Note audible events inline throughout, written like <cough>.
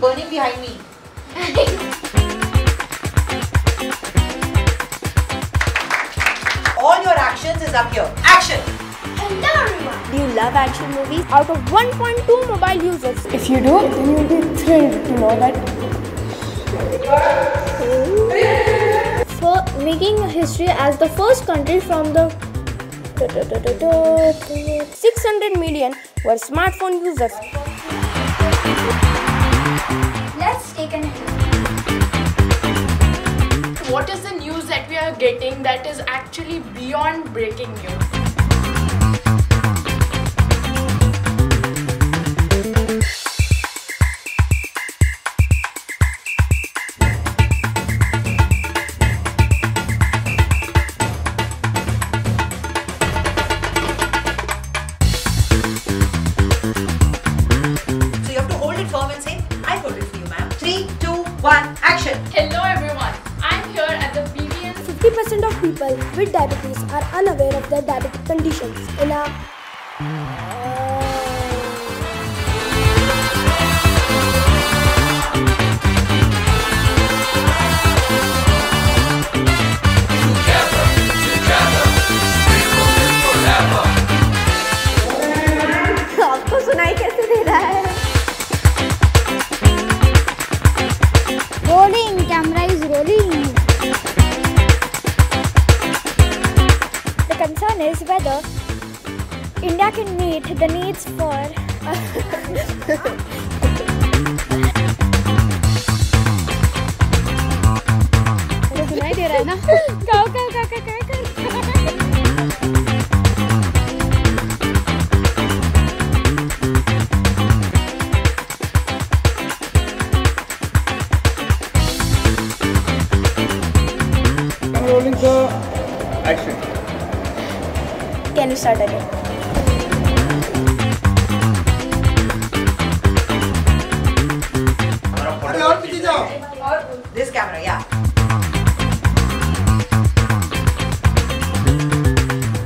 burning behind me. All your actions is up here. Action! Hello everyone. Do you love action movies? Out of 1.2 mobile users, If you do, then you'll be thrilled to know that for making history as the first country from the 600 million were smartphone users. What is the news that we are getting that is actually beyond breaking news? So you have to hold it firm and say, I put it for you, ma'am. Three, two, one, action! Hello everyone, 50% of people with diabetes are unaware of their diabetic conditions. In a The concern is whether India can meet the needs for सुनाई दे रहा है ना काओ काओ काका काका I'm rolling the action. Can you start again? This camera, yeah.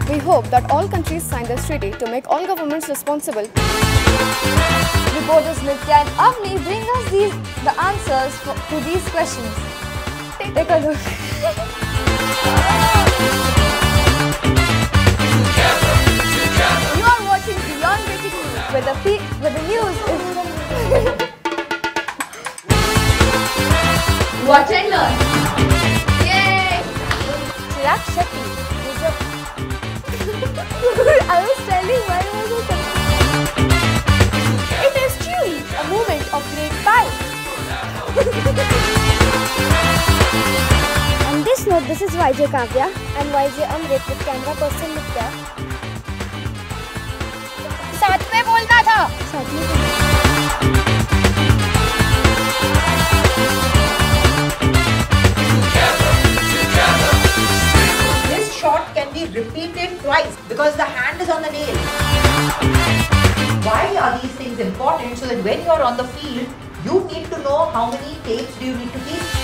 We hope that all countries sign this treaty to make all governments responsible. Reporters Nitya and Avni bring us these, the answers for, to these questions. Take, take a look. <laughs> News, where the, news is... <laughs> Watch and learn. Yay! Chirag Shetty is <laughs> a... I was telling why was it? It is truly a moment of great pride. On <laughs> this note, this is YJ Kavya and YJ Amrit with camera person Nitya. Repeated twice because the hand is on the nail. Why are these things important? So that when you are on the field, you need to know how many takes do you need to keep.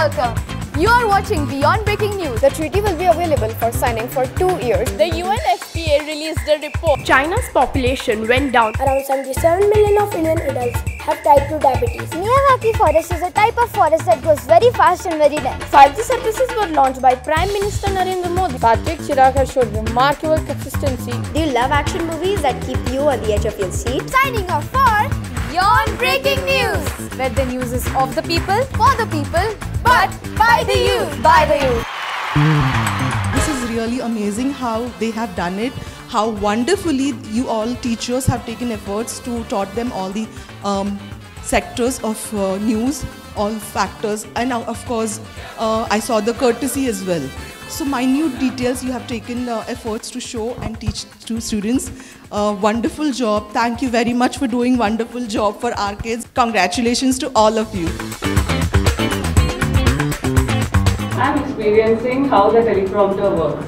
Welcome. You are watching Beyond Breaking News. The treaty will be available for signing for two years. The UNFPA released a report. China's population went down. Around 77 million of Indian adults have type 2 diabetes. Miyawaki forest is a type of forest that grows very fast and very dense. 5G services were launched by Prime Minister Narendra Modi. Satwik Chirag has showed remarkable consistency. Do you love action movies that keep you on the edge of your seat? Signing off for Beyond Breaking News, where the news is of the people, for the people, but by the youth, by the youth. This is really amazing how they have done it. How wonderfully you all teachers have taken efforts to taught them all the um, sectors of uh, news, all factors, and of course uh, I saw the courtesy as well. So minute details you have taken uh, efforts to show and teach to students. Uh, wonderful job. Thank you very much for doing wonderful job for our kids. Congratulations to all of you. I'm experiencing how the teleprompter works.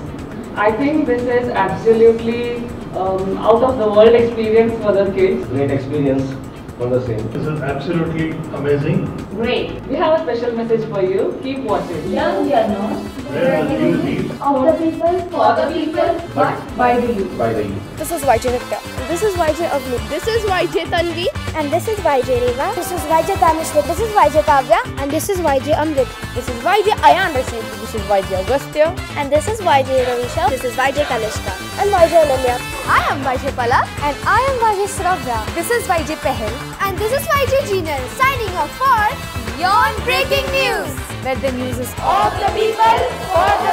I think this is absolutely um, out of the world experience for the kids. Great experience for the same. This is absolutely amazing. Great. We have a special message for you. Keep watching. Young learners Where the youth needs Of the people, for the people, but by the youth. By the youth. This is YJ Nitya. This is YJ Avni. This is YJ Tanvi. And this is YJ Reva. This is YJ Tanishri. This is YJ Kavya. And this is YJ Amrit. This is YJ Ayan Rashid. This is YJ Agastya. And this is YJ Ravisha. This is YJ Kalishka. And YJ Ananya. I am YJ Pala. And I am YJ Sravya. This is YJ Pehel. And this is YJ Jinal. Signing off for Beyond Breaking News. where the news is Of the people, for the